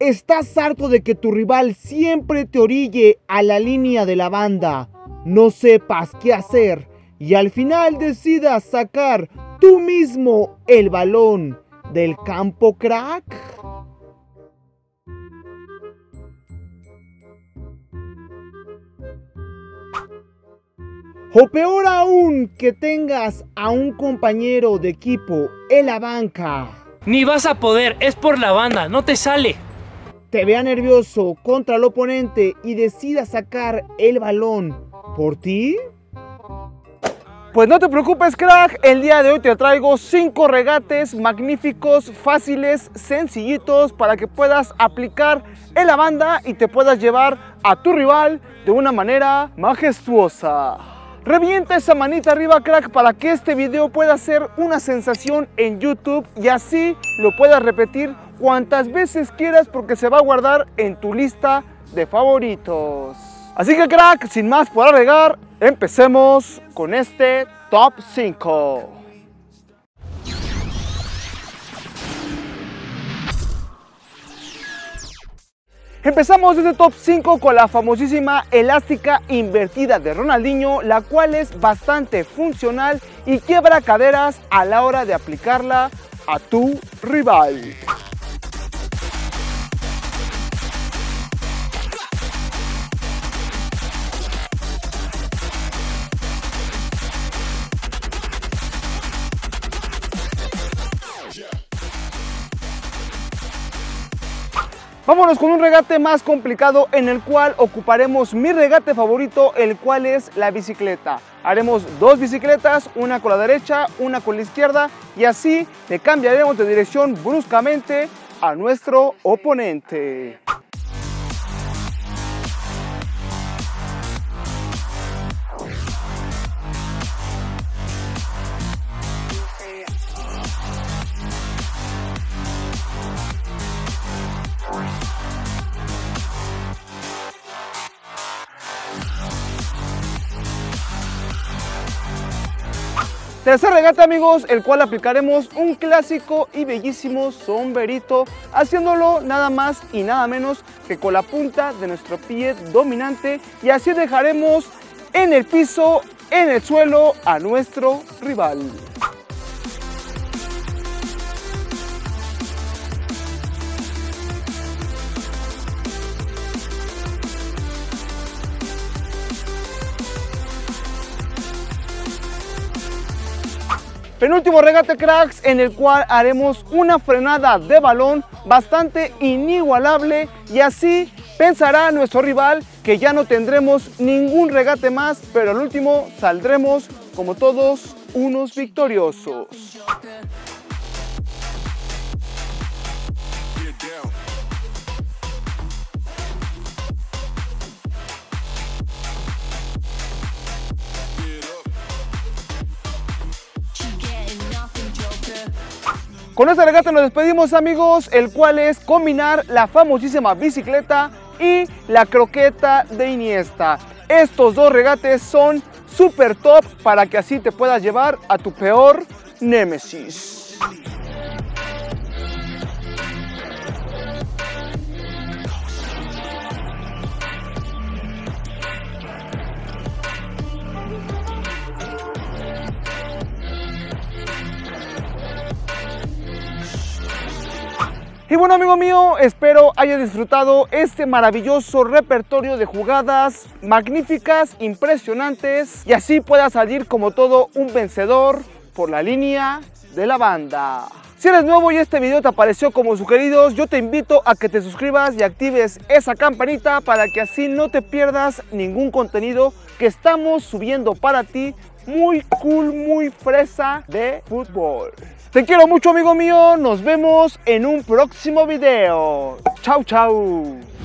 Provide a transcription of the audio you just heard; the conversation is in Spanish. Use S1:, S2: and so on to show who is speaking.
S1: ¿Estás harto de que tu rival siempre te orille a la línea de la banda? No sepas qué hacer y al final decidas sacar tú mismo el balón del campo crack. O peor aún, que tengas a un compañero de equipo en la banca.
S2: Ni vas a poder, es por la banda, no te sale.
S1: Te vea nervioso contra el oponente y decida sacar el balón por ti. Pues no te preocupes crack, el día de hoy te traigo 5 regates magníficos, fáciles, sencillitos para que puedas aplicar en la banda y te puedas llevar a tu rival de una manera majestuosa. Revienta esa manita arriba crack para que este video pueda ser una sensación en YouTube y así lo puedas repetir cuantas veces quieras porque se va a guardar en tu lista de favoritos. Así que crack, sin más por agregar, empecemos con este top 5. Empezamos este top 5 con la famosísima elástica invertida de Ronaldinho, la cual es bastante funcional y quiebra caderas a la hora de aplicarla a tu rival. Vámonos con un regate más complicado en el cual ocuparemos mi regate favorito, el cual es la bicicleta. Haremos dos bicicletas, una con la derecha, una con la izquierda y así le cambiaremos de dirección bruscamente a nuestro oponente. Tercer regate amigos, el cual aplicaremos un clásico y bellísimo sombrerito, haciéndolo nada más y nada menos que con la punta de nuestro pie dominante y así dejaremos en el piso, en el suelo a nuestro rival. Penúltimo regate cracks en el cual haremos una frenada de balón bastante inigualable y así pensará nuestro rival que ya no tendremos ningún regate más, pero al último saldremos como todos unos victoriosos. Con este regate nos despedimos amigos, el cual es combinar la famosísima bicicleta y la croqueta de Iniesta. Estos dos regates son super top para que así te puedas llevar a tu peor némesis. Y bueno amigo mío, espero hayas disfrutado este maravilloso repertorio de jugadas magníficas, impresionantes y así puedas salir como todo un vencedor por la línea de la banda. Si eres nuevo y este video te apareció como sugeridos, yo te invito a que te suscribas y actives esa campanita para que así no te pierdas ningún contenido que estamos subiendo para ti muy cool, muy fresa de fútbol. Te quiero mucho amigo mío, nos vemos en un próximo video. Chau chau.